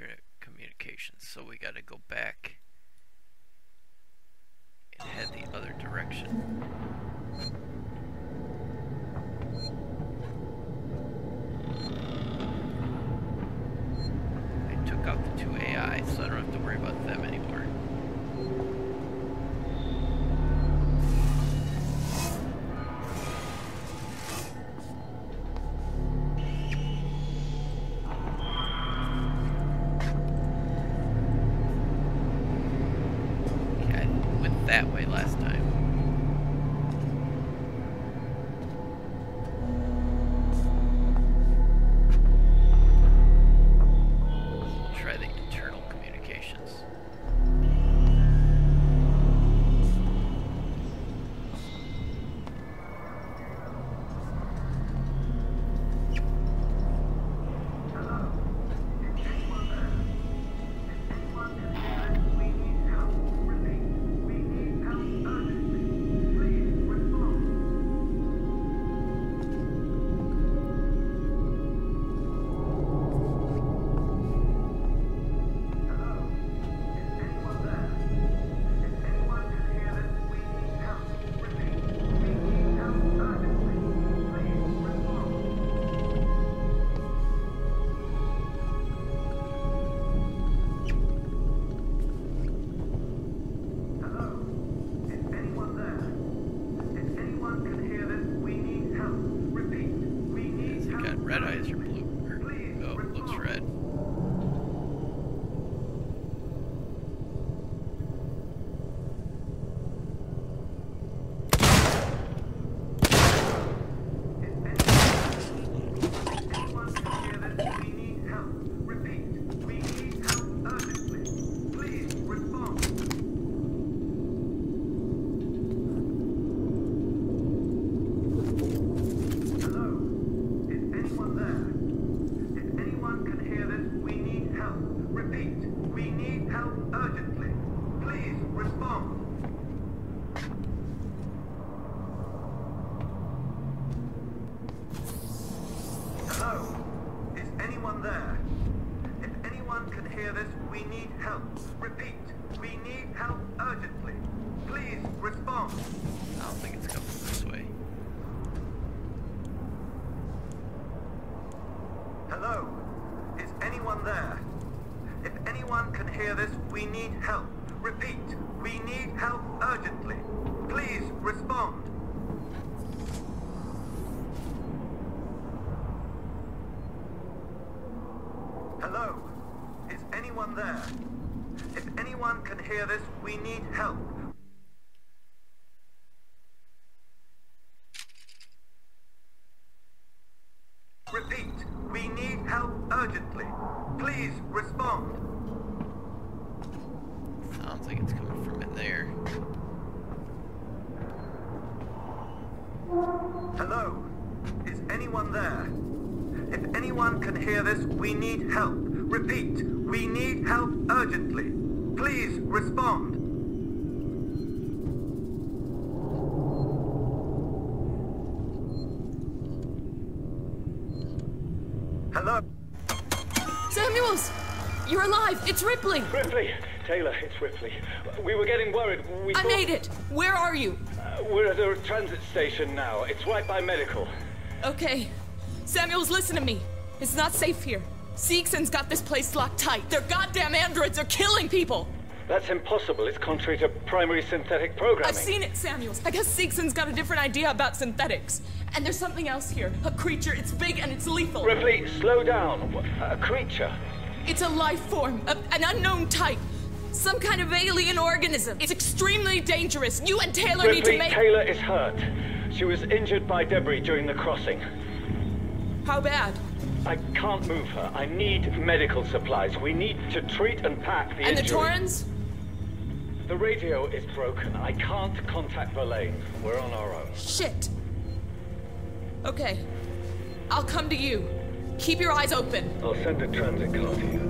alternate communications. So we got to go back anyone there? If anyone can hear this, we need help. Repeat, we need help urgently. Please respond. I don't think it's coming this way. Hello? Is anyone there? If anyone can hear this, we need help. Repeat, we need help urgently. Please respond. Hello? Is anyone there? If anyone can hear this, we need help. Repeat, we need help urgently. Please respond. Sounds like it's coming from in there. Hello? Is anyone there? If anyone can hear this, we need help. Repeat, we need help urgently. Please respond. Hello? Samuels! You're alive! It's Ripley! Ripley! Taylor, it's Ripley. We were getting worried. We I thought- made it! Where are you? Uh, we're at a transit station now. It's right by medical. Okay. Samuels, listen to me. It's not safe here. Seegson's got this place locked tight. Their goddamn androids are killing people! That's impossible. It's contrary to primary synthetic programming. I've seen it, Samuels. I guess Seegson's got a different idea about synthetics. And there's something else here. A creature. It's big and it's lethal. Ripley, slow down. A creature. It's a life form, a, an unknown type. Some kind of alien organism. It's extremely dangerous. You and Taylor need to make. Taylor is hurt. She was injured by debris during the crossing. How bad? I can't move her. I need medical supplies. We need to treat and pack the and the injury. Torrens? The radio is broken. I can't contact Verlaine. We're on our own. Shit. Okay. I'll come to you. Keep your eyes open. I'll send a transit car to you.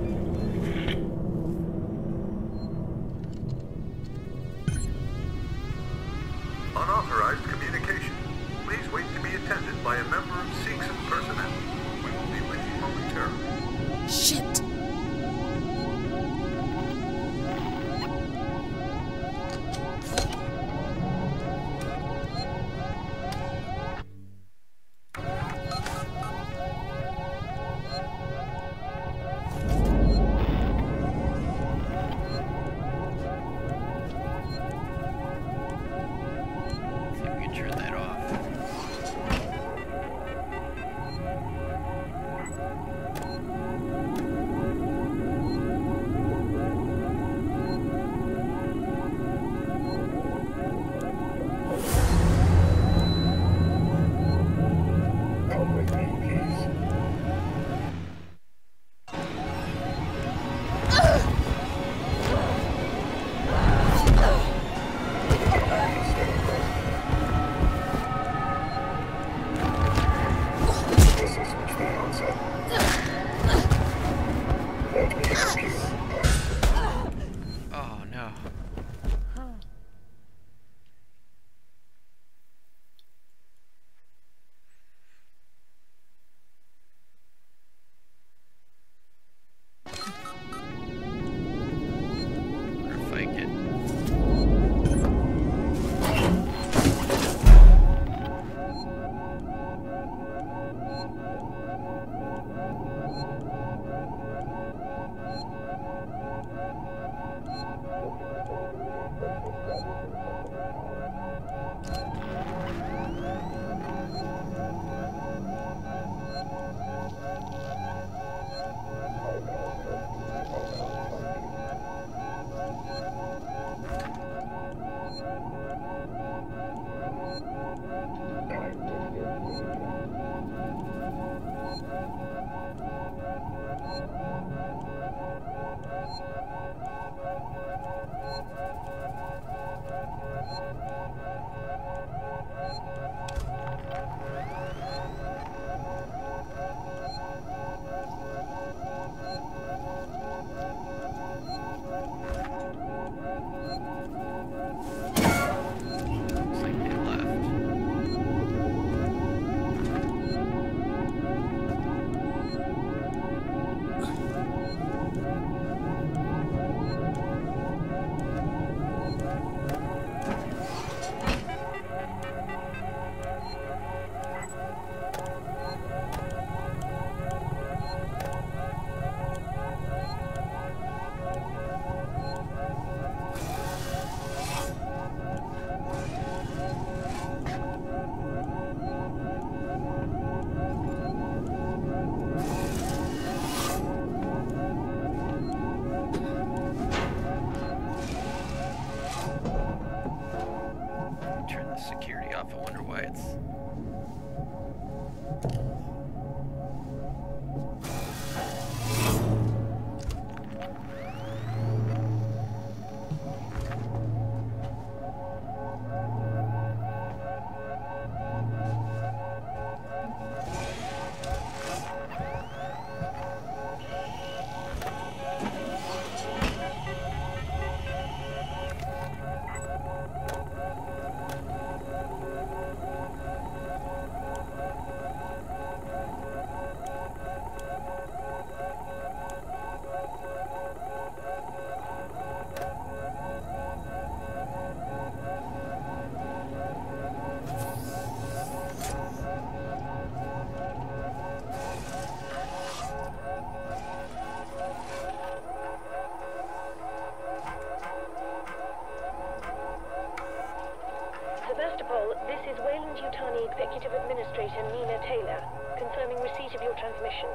Executive Administrator Nina Taylor, confirming receipt of your transmission.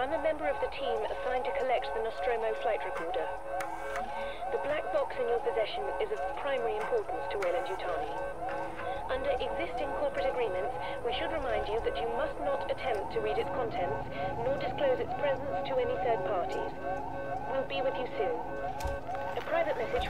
I'm a member of the team assigned to collect the Nostromo flight recorder. The black box in your possession is of primary importance to Weyland Yutani. Under existing corporate agreements, we should remind you that you must not attempt to read its contents, nor disclose its presence to any third parties. We'll be with you soon. A private message...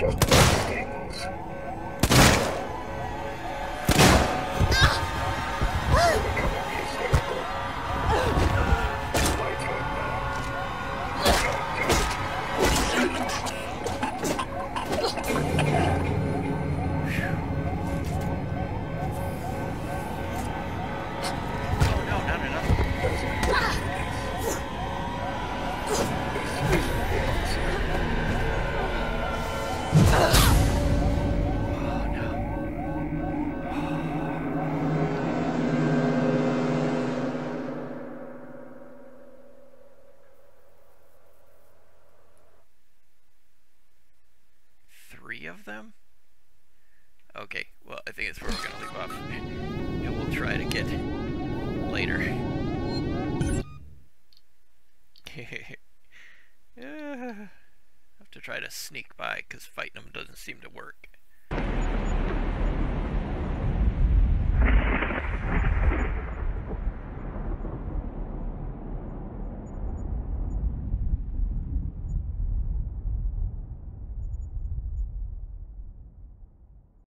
Gotcha. sneak by because fighting them doesn't seem to work.